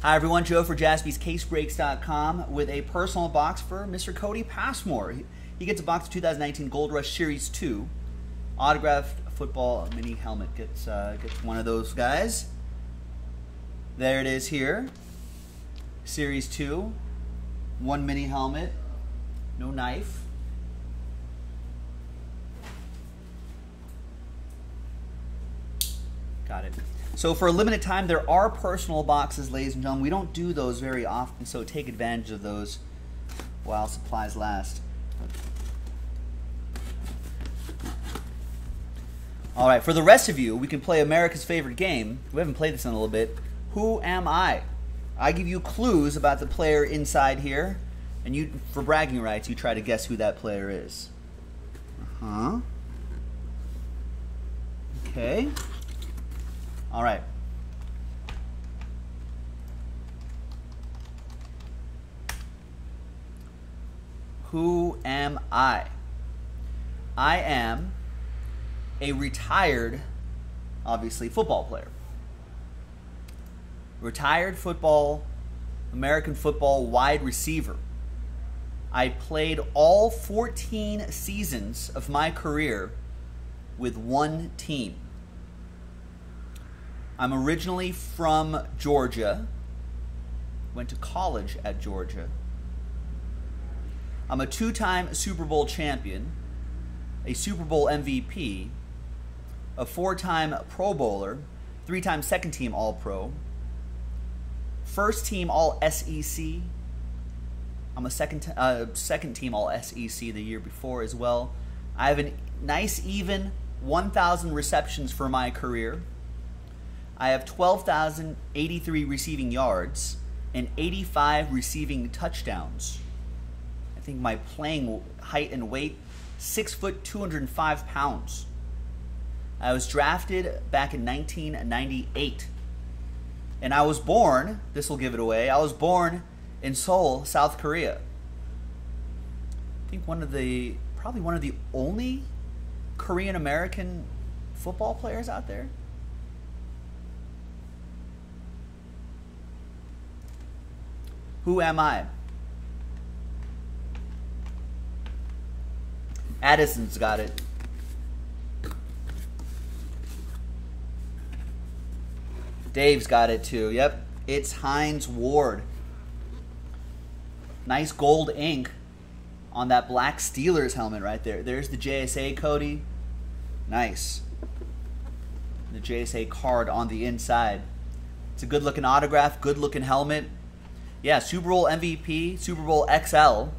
Hi, everyone. Joe for jaspyscasebreaks.com with a personal box for Mr. Cody Passmore. He, he gets a box of 2019 Gold Rush Series 2. Autographed football mini helmet. Gets, uh, gets one of those guys. There it is here. Series 2. One mini helmet. No knife. Got it. So for a limited time, there are personal boxes, ladies and gentlemen. We don't do those very often, so take advantage of those while supplies last. All right, for the rest of you, we can play America's favorite game. We haven't played this in a little bit. Who am I? I give you clues about the player inside here, and you, for bragging rights, you try to guess who that player is. Uh huh. Okay. All right. Who am I? I am a retired, obviously, football player. Retired football, American football wide receiver. I played all 14 seasons of my career with one team. I'm originally from Georgia. Went to college at Georgia. I'm a two time Super Bowl champion, a Super Bowl MVP, a four time Pro Bowler, three time second team All Pro, first team All SEC. I'm a second, uh, second team All SEC the year before as well. I have a nice, even 1,000 receptions for my career. I have 12,083 receiving yards and 85 receiving touchdowns. I think my playing height and weight, six foot, 205 pounds. I was drafted back in 1998. And I was born, this will give it away, I was born in Seoul, South Korea. I think one of the, probably one of the only Korean American football players out there. Who am I? Addison's got it. Dave's got it too. Yep. It's Hines Ward. Nice gold ink on that black Steelers helmet right there. There's the JSA, Cody. Nice. The JSA card on the inside. It's a good looking autograph, good looking helmet. Yeah, Super Bowl MVP, Super Bowl XL.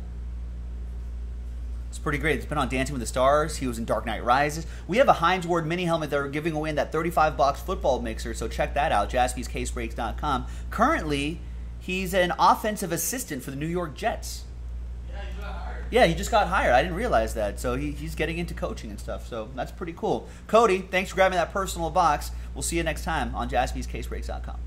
It's pretty great. It's been on Dancing with the Stars. He was in Dark Knight Rises. We have a Hines Ward mini helmet that we're giving away in that 35 box football mixer, so check that out, jaspyscasebreaks.com. Currently, he's an offensive assistant for the New York Jets. Yeah, you got hired. Yeah, he just got hired. I didn't realize that. So he, he's getting into coaching and stuff. So that's pretty cool. Cody, thanks for grabbing that personal box. We'll see you next time on jaspyscasebreaks.com.